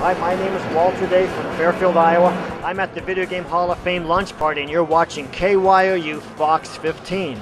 Hi, my name is Walter Day from Fairfield, Iowa. I'm at the Video Game Hall of Fame lunch party, and you're watching KYOU Fox 15.